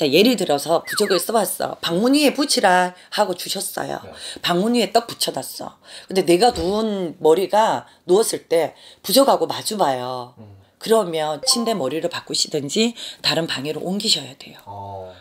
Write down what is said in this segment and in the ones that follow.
자, 예를 들어서 부적을 써봤어. 방문 위에 붙이라 하고 주셨어요. 네. 방문 위에 떡 붙여놨어. 근데 내가 누운 머리가 누웠을 때 부적하고 마주봐요. 음. 그러면 침대 머리를 바꾸시든지 다른 방으로 옮기셔야 돼요. 어.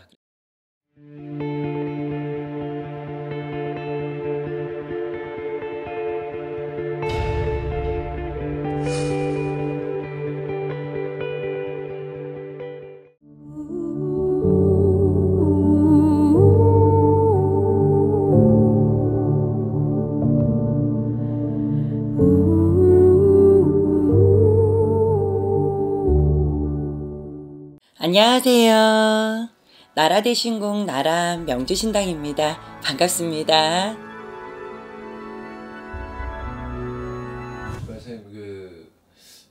안녕하세요. 나라 대신공 나라 명주신당입니다. 반갑습니다.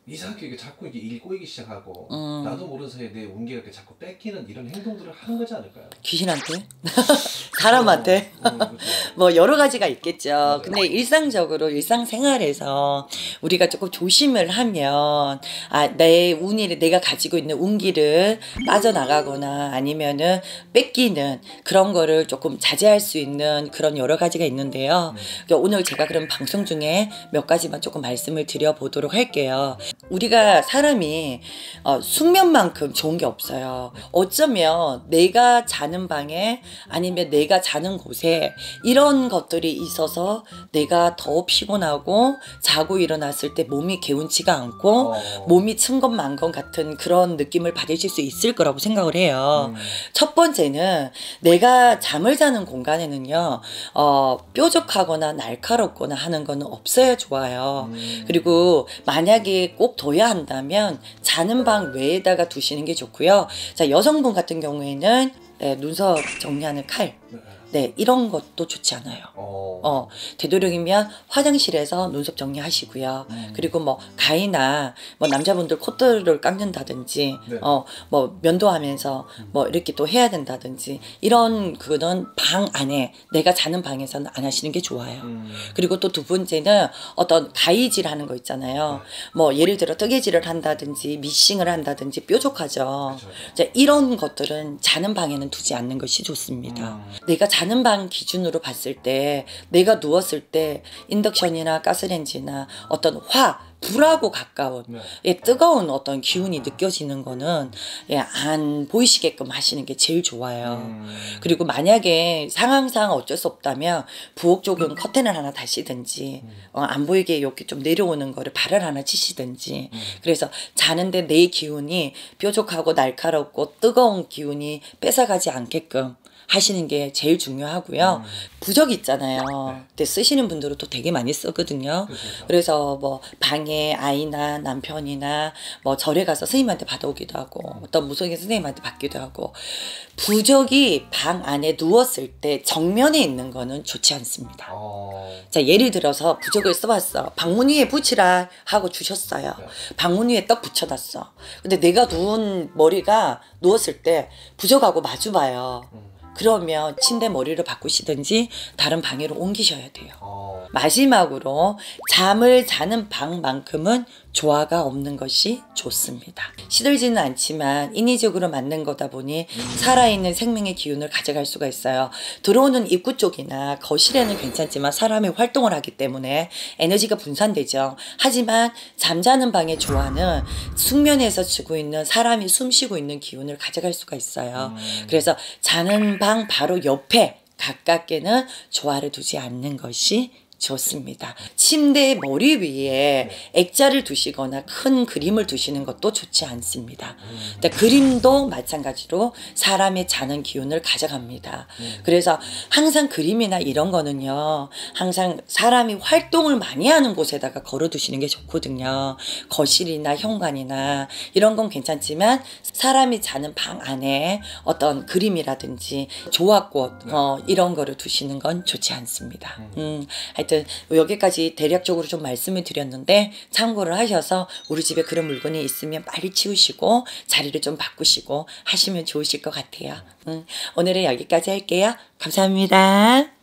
이상하게 이게 자꾸 이게 일이 꼬이기 시작하고 음. 나도 모르는 사이에 내 운기가 이렇게 자꾸 뺏기는 이런 행동들을 하는 거지 않을까요? 귀신한테? 사람한테? 어, 음, 그렇죠. 뭐 여러 가지가 있겠죠. 맞아요. 근데 일상적으로 일상생활에서 우리가 조금 조심을 하면 아, 내 운이 내가 가지고 있는 운기를 빠져나가거나 아니면은 뺏기는 그런 거를 조금 자제할 수 있는 그런 여러 가지가 있는데요. 음. 그러니까 오늘 제가 그럼 방송 중에 몇 가지만 조금 말씀을 드려 보도록 할게요. 우리가 사람이 어, 숙면만큼 좋은 게 없어요. 어쩌면 내가 자는 방에 아니면 내가 자는 곳에 이런 것들이 있어서 내가 더 피곤하고 자고 일어났을 때 몸이 개운치가 않고 어. 몸이 층건 만건 같은 그런 느낌을 받으실 수 있을 거라고 생각을 해요. 음. 첫 번째는 내가 잠을 자는 공간에는요, 어, 뾰족하거나 날카롭거나 하는 거는 없어야 좋아요. 음. 그리고 만약에 꼭 둬야 한다면 자는 방 외에다가 두시는 게 좋고요. 자, 여성분 같은 경우에는 네, 눈썹 정리하는 칼. 네. 네, 이런 것도 좋지 않아요. 어. 어, 되도록이면 화장실에서 눈썹 정리하시고요. 음. 그리고 뭐 가위나 뭐 남자분들 콧대를 깎는다든지 네. 음. 어뭐 면도하면서 뭐 이렇게 또 해야 된다든지 이런 그거는 방 안에 내가 자는 방에서는 안 하시는 게 좋아요. 음. 그리고 또 두 번째는 어떤 가위질 하는 거 있잖아요. 뭐 예를 들어 뜨개질을 한다든지 미싱을 한다든지 뾰족하죠. 그쵸. 자, 이런 것들은 자는 방에는 두지 않는 것이 좋습니다. 음. 내가 자는 방 기준으로 봤을 때 내가 누웠을 때 인덕션이나 가스레인지나 어떤 화 불하고 가까운 네. 예, 뜨거운 어떤 기운이 느껴지는 거는 예, 안 보이시게끔 하시는 게 제일 좋아요. 음. 그리고 만약에 상황상 어쩔 수 없다면 부엌 쪽은 커튼을 하나 다시든지 음. 어, 안 보이게 이렇게 좀 내려오는 거를 발을 하나 치시든지 음. 그래서 자는데 내 기운이 뾰족하고 날카롭고 뜨거운 기운이 뺏어가지 않게끔 하시는 게 제일 중요하고요. 음. 부적 있잖아요. 네. 근데 쓰시는 분들은 또 되게 많이 쓰거든요. 그렇죠. 그래서 뭐 방에 아이나 남편이나 뭐 절에 가서 스님한테 받아오기도 하고 어떤 무속인 선생님한테 받기도 하고 부적이 방 안에 누웠을 때 정면에 있는 거는 좋지 않습니다. 어. 자 예를 들어서 부적을 써봤어. 방문 위에 붙이라 하고 주셨어요. 네. 방문 위에 떡 붙여놨어. 근데 내가 누운 머리가 누웠을 때 부적하고 마주봐요. 음. 그러면 침대 머리를 바꾸시든지 다른 방으로 옮기셔야 돼요. 어. 마지막으로 잠을 자는 방만큼은 조화가 없는 것이 좋습니다. 시들지는 않지만 인위적으로 만든 거다 보니 살아있는 생명의 기운을 가져갈 수가 있어요. 들어오는 입구 쪽이나 거실에는 괜찮지만 사람이 활동을 하기 때문에 에너지가 분산되죠. 하지만 잠자는 방의 조화는 숙면에서 주고 있는 사람이 숨 쉬고 있는 기운을 가져갈 수가 있어요. 음. 그래서 자는 방 바로 옆에 가깝게는 조화를 두지 않는 것이 좋습니다. 침대 머리 위에 액자를 두시거나 큰 그림을 두시는 것도 좋지 않습니다. 음. 근데 그림도 마찬가지로 사람의 자는 기운을 가져갑니다. 그래서 항상 그림이나 이런 거는요, 항상 사람이 활동을 많이 하는 곳에다가 걸어 두시는 게 좋거든요. 거실이나 현관이나 이런 건 괜찮지만 사람이 자는 방 안에 어떤 그림이라든지 조합꽃 어, 이런 거를 두시는 건 좋지 않습니다. 음, 하여튼 여기까지 대략적으로 좀 말씀을 드렸는데 참고를 하셔서 우리 집에 그런 물건이 있으면 빨리 치우시고 자리를 좀 바꾸시고 하시면 좋으실 것 같아요. 음, 오늘은 여기까지 할게요. 감사합니다.